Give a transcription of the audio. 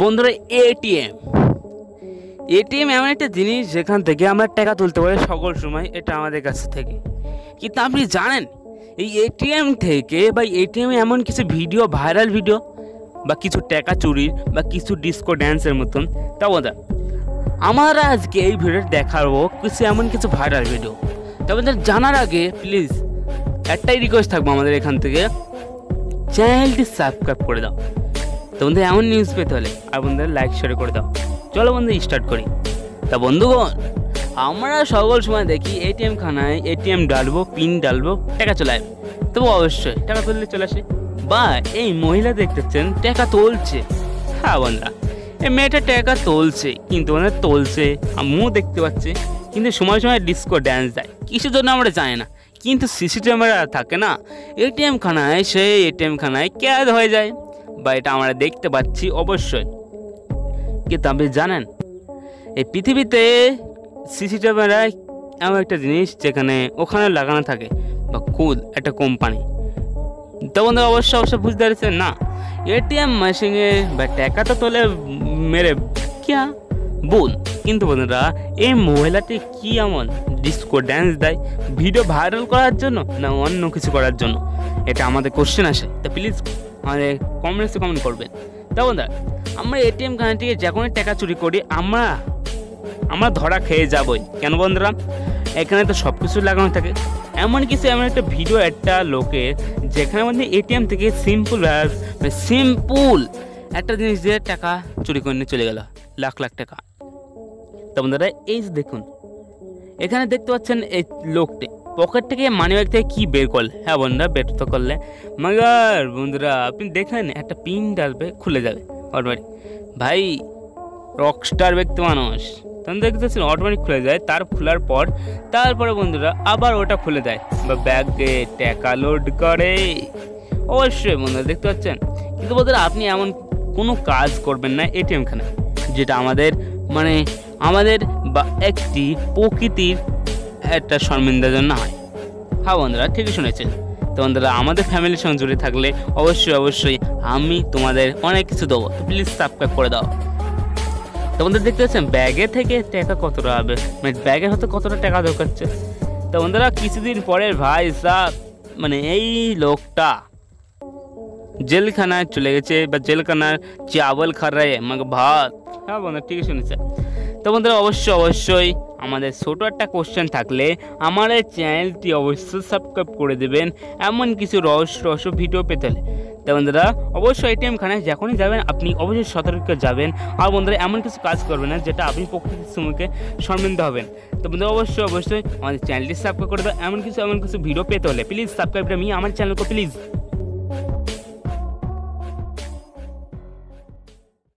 বন্ধুরা ATM ATM এমন একটা জিনিস যেখান থেকে আমরা টাকা তুলতে পারি সকল সময়, এটা আমাদের কাছে থেকে। কিন্তু আপনি জানেন, এই এটিএম থেকে বা এটিএমে এমন কিছু ভিডিও, ভাইরাল ভিডিও, বা কিছু টাকা চুরির, বা কিছু ডিস্কো ড্যান্সের মতন তা বোধা আমরা আজকে এই ভিডিও দেখাবো কিছু এমন কিছু ভাইরাল ভিডিও। তবে জানার আগে প্লিজ একটাই রিকোয়েস্ট থাকব আমাদের এখান থেকে চ্যানেলটি সাবস্ক্রাইব করে দাও। তো বন্ধু, এমন নিউজ পেতে হলে আর বন্ধুদের লাইক শেয়ার করে দাও। চলো বন্ধু স্টার্ট করি। তা বন্ধুগণ, আমরা সকল সময় দেখি এটিএম খানায় এটিএম ডালবো পিন ডালবো, টাকা চলে আসবে তবু অবশ্যই টাকা তুললে চলে আসে। বা এই মহিলা দেখতেছেন, টাকা তুলছে। হ্যাঁ বন্ধুরা, এই মেয়েটা টাকা তুলছে, কিন্তু মানে তুলছে আমিও দেখতে পাচ্ছি। কিন্তু সময় সময় ডিস্কো ড্যান্স দেয়। কিসের জন্য আমরা জানি না। কিন্তু সিসি ক্যামেরা থাকে না। এটিএম খানায়, সেই এটিএম খানায় ক্যাদ হয়ে যায়। বা এটা আমরা দেখতে পাচ্ছি অবশ্যই। কিন্তু আপনি জানেন, এই পৃথিবীতে সিসি ক্যামেরায় এমন একটা জিনিস যেখানে ওখানে লাগানো থাকে বা খুদ, একটা কোম্পানি। তো বন্ধু অবশ্যই অবশ্যই বুঝতে পারছেন না এটিএম মেশিনে বা টাকা তো তোলে মেরে কিয়া? বোন কিন্তু বন্ধুরা, এই মহিলাটি কি এমন ডিস্কো ড্যান্স দেয়? ভিডিও ভাইরাল করার জন্য না অন্য কিছু করার জন্য? এটা আমাদের কোশ্চেন আসে। তো প্লিজ আমাদের কমেন্টসে কমেন্ট করবেন তা বন্ধুরা, আমরা এটিএম কানে থেকে যে কোনো টাকা চুরি করি, আমরা আমরা ধরা খেয়ে যাবই। কেন বন্ধুরা? এখানে তো সব কিছু লাগানো থাকে। এমন কিছু, এমন একটা ভিডিও একটা লোকের যেখানে মধ্যে এটিএম থেকে সিম্পল সিম্পল একটা জিনিস দিয়ে টাকা চুরি করে নিয়ে চলে গেল, লাখ লাখ টাকা। তো বন্ধুরা, এই দেখুন, এখানে দেখতে পাচ্ছেন এই লোকটি। পকেট থেকে মানি ব্যাগ থেকে কী বের করলে? হ্যাঁ বন্ধুরা, বের তো করলে। মগার বন্ধুরা, আপনি দেখেন একটা পিন ডালবে, খুলে যাবে অটোমেটিক ভাই রকস্টার ব্যক্তি মানুষ। তখন দেখতে পাচ্ছেন অটোমেটিক খুলে যায়, তার খোলার পর, তারপরে বন্ধুরা আবার ওটা খুলে দেয়। বা ব্যাগে টাকা লোড করে। অবশ্যই বন্ধুরা, দেখতে পাচ্ছেন? কিন্তু বন্ধুরা, আপনি এমন কোনো কাজ করবেন না এটিএম খানে, যেটা আমাদের মানে আমাদের বা একটি প্রকৃতির একটা শর্মিন্দার জন্য হয়। হ্যাঁ বন্ধুরা, ঠিকই শুনেছেন। তো বন্ধুরা, আমাদের ফ্যামিলির সঙ্গে জুড়ে থাকলে অবশ্যই অবশ্যই আমি তোমাদের অনেক কিছু দেবো। প্লিজ সাবস্ক্রাইব করে দাও। তো বন্ধুরা, দেখতে পাচ্ছেন, ব্যাগে থেকে টাকা কতটা হবে? মানে ব্যাগে হয়তো কতটা টাকা ঢোকাচ্ছে তো বন্ধুরা, কিছুদিন পরে ভাই সাহ মানে এই লোকটা জেলখানায় চলে গেছে বা জেলখানার চাবল খারায় আমাকে ভাত। হ্যাঁ বন্ধুরা, ঠিকই শুনেছে তো বন্ধুরা, অবশ্যই অবশ্যই আমাদের ছোটো একটা কোশ্চেন থাকলে আমার এই চ্যানেলটি অবশ্যই সাবস্ক্রাইব করে দেবেন। এমন কিছু রহস্য রহস্য ভিডিও পেতে হলে। তো বন্ধুরা, অবশ্যই এটিএম খানে যখনই যাবেন, আপনি অবশ্যই সতর্ক যাবেন। আর বন্ধুরা, এমন কিছু কাজ করবেন না, যেটা আপনি প্রকৃতির সময়কে শর্মিন্দ হবেন। তো বন্ধুরা, অবশ্যই অবশ্যই আমাদের চ্যানেলটি সাবস্ক্রাইব করে দেবেন এমন কিছু এমন কিছু ভিডিও পেতে হলে প্লিজ সাবস্ক্রাইব আমি আমার চ্যানেলকে প্লিজ